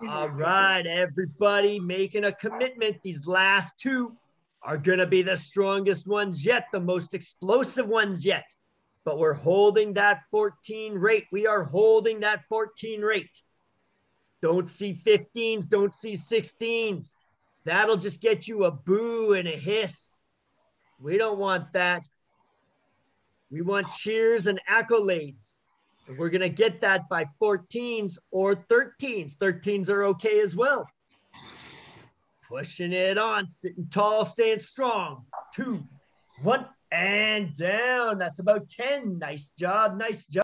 All right, everybody making a commitment. These last two are going to be the strongest ones yet, the most explosive ones yet. But we're holding that 14 rate. We are holding that 14 rate. Don't see 15s, don't see 16s. That'll just get you a boo and a hiss. We don't want that. We want cheers and accolades. We're going to get that by 14s or 13s. 13s are okay as well. Pushing it on, sitting tall, staying strong. Two, one, and down. That's about 10. Nice job. Nice job.